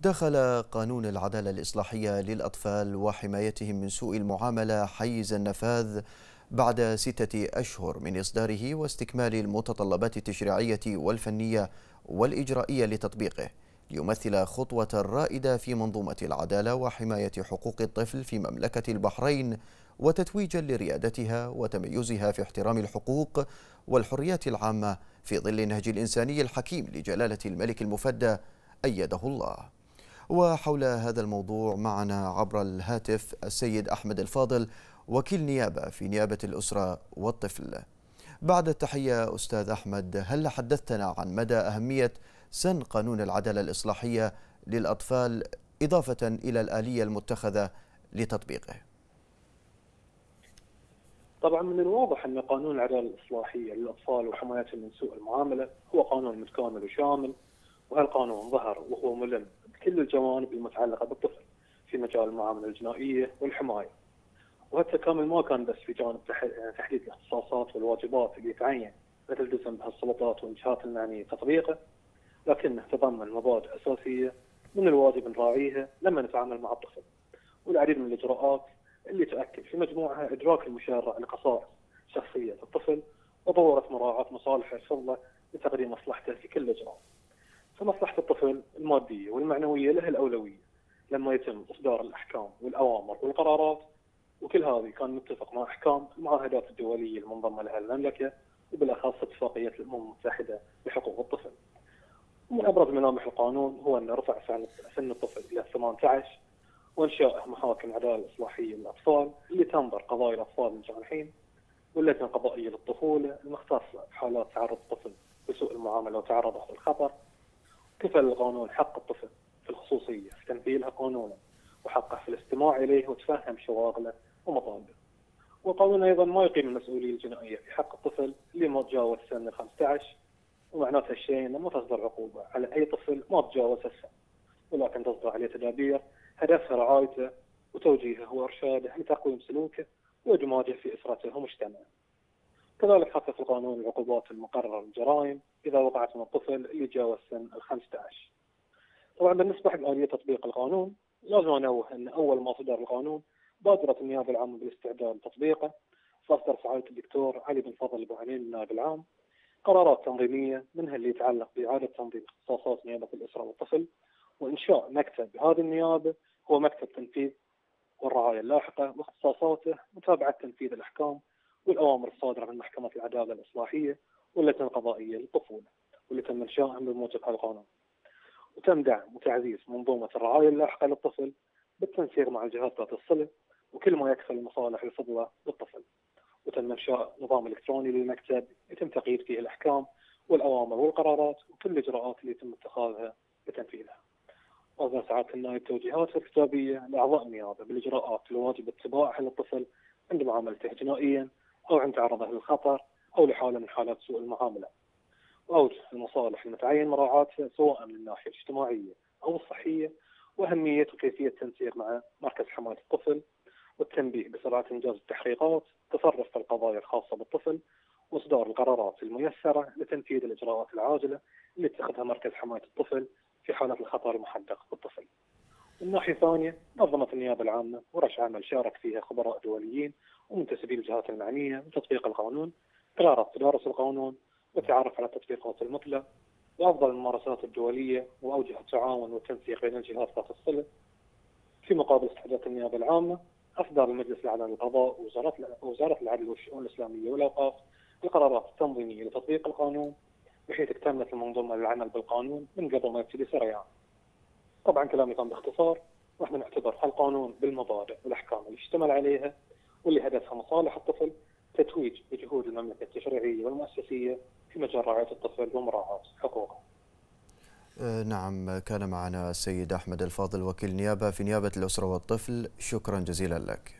دخل قانون العدالة الإصلاحية للأطفال وحمايتهم من سوء المعاملة حيز النفاذ بعد ستة أشهر من إصداره واستكمال المتطلبات التشريعية والفنية والإجرائية لتطبيقه ليمثل خطوة رائدة في منظومة العدالة وحماية حقوق الطفل في مملكة البحرين وتتويجا لريادتها وتميزها في احترام الحقوق والحريات العامة في ظل النهج الإنساني الحكيم لجلالة الملك المفدى أيده الله. وحول هذا الموضوع معنا عبر الهاتف السيد أحمد الفاضل وكيل نيابة في نيابة الأسرة والطفل. بعد التحية أستاذ أحمد هل حدثتنا عن مدى أهمية سن قانون العدالة الإصلاحية للأطفال إضافة إلى الآلية المتخذة لتطبيقه؟ طبعا من الواضح أن قانون العدالة الإصلاحية للأطفال وحمايتهم من سوء المعاملة هو قانون متكامل وشامل. وهالقانون ظهر وهو ملم بكل الجوانب المتعلقة بالطفل في مجال المعاملة الجنائية والحماية. وهالتكامل ما كان بس في جانب تحديد الاختصاصات والواجبات اللي يتعين وتلتزم بها السلطات والجهات المعنية تطبيقه لكنه تضمن مبادئ أساسية من الواجب نراعيها لما نتعامل مع الطفل. والعديد من الإجراءات اللي تؤكد في مجموعها إدراك المشرع لقصائص شخصية الطفل وضرورة مراعاة مصالحه الفضلة لتقديم مصلحته في كل اجراء. فمصلحة الطفل المادية والمعنوية لها الأولوية لما يتم إصدار الأحكام والأوامر والقرارات وكل هذه كان متفق مع أحكام المعاهدات الدولية المنضمه لها المملكة وبالأخص اتفاقية الأمم المتحدة لحقوق الطفل. ومن أبرز ملامح القانون هو أن رفع سن الطفل إلى 18 وإنشاء محاكم عدالة إصلاحية للأطفال اللي تنظر قضايا الأطفال المجانحين واللجنة القضائية للطفولة المختصه بحالات تعرض الطفل لسوء المعاملة وتعرضه للخطر كفل القانون حق الطفل في الخصوصية في تمثيلها قانونا وحقه في الاستماع إليه وتفهم شواغله ومطالبه. والقانون أيضا ما يقيم المسؤولية الجنائية في حق الطفل اللي ما تجاوز سن ال 15 ومعناته الشيء إنه ما تصدر عقوبة على أي طفل ما تجاوز السن ولكن تصدر عليه تدابير هدفها رعايته وتوجيهه وإرشاده لتقويم سلوكه وإدماجه في إسرته ومجتمعه. كذلك خفف القانون العقوبات المقرره للجرائم إذا وقعت من الطفل اللي تجاوز سن ال 15. طبعا بالنسبة حق آلية تطبيق القانون لازم أنوه أن أول ما صدر القانون بادرت النيابة العامة بالاستعداد لتطبيقه فاصدر سعادة الدكتور علي بن فضل أبو علي النائب العام قرارات تنظيمية منها اللي يتعلق بإعادة تنظيم اختصاصات نيابة الأسرة والطفل وإنشاء مكتب بهذه النيابة هو مكتب تنفيذ والرعاية اللاحقة واختصاصاته متابعة تنفيذ الأحكام والاوامر الصادرة من محكمة العدالة الإصلاحية واللجنه القضائيه للطفوله واللي تم انشائها بموجب هذا القانون. وتم دعم وتعزيز منظومة الرعاية اللاحقه للطفل بالتنسيق مع الجهات ذات الصلة وكل ما يكفل المصالح الفضلة للطفل. وتم إنشاء نظام إلكتروني للمكتب يتم تقييد فيه الأحكام والأوامر والقرارات وكل الاجراءات اللي يتم اتخاذها لتنفيذها. أصدر سعادة النائب توجيهات الكتابية لأعضاء النيابة بالإجراءات الواجب اتباعها للطفل عند معاملته جنائيا أو عند تعرضه للخطر أو لحالة من حالات سوء المعاملة. وأوجه المصالح المتعين مراعاتها سواء من الناحية الاجتماعية أو الصحية وأهمية وكيفية التنسيق مع مركز حماية الطفل والتنبيه بسرعة إنجاز التحقيقات، تصرف في القضايا الخاصة بالطفل، وإصدار القرارات الميسرة لتنفيذ الإجراءات العاجلة اللي اتخذها مركز حماية الطفل في حالة الخطر المحدق بالطفل. من ناحية ثانية نظمت النيابة العامة ورش عمل شارك فيها خبراء دوليين ومنتسبي الجهات المعنية بتطبيق القانون قرارات تدارس القانون والتعرف على التطبيقات المثلى وأفضل الممارسات الدولية وأوجه التعاون والتنسيق بين الجهات ذات الصلة. في مقابل استحداث النيابة العامة أصدر المجلس الأعلى للقضاء ووزارة وزارة العدل والشؤون الإسلامية والأوقاف القرارات التنظيمية لتطبيق القانون بحيث اكتملت المنظومة للعمل بالقانون من قبل ما يبتدي سريان. طبعا كلامي كان باختصار وإحنا نعتبر القانون بالمبادئ والأحكام اللي اشتمل عليها واللي هدفها مصالح الطفل تتويج بجهود المملكة التشريعية والمؤسسية في مجال رعاية الطفل ومراعاة حقوقه. نعم كان معنا السيد أحمد الفاضل وكيل نيابة في نيابة الأسرة والطفل شكرا جزيلا لك.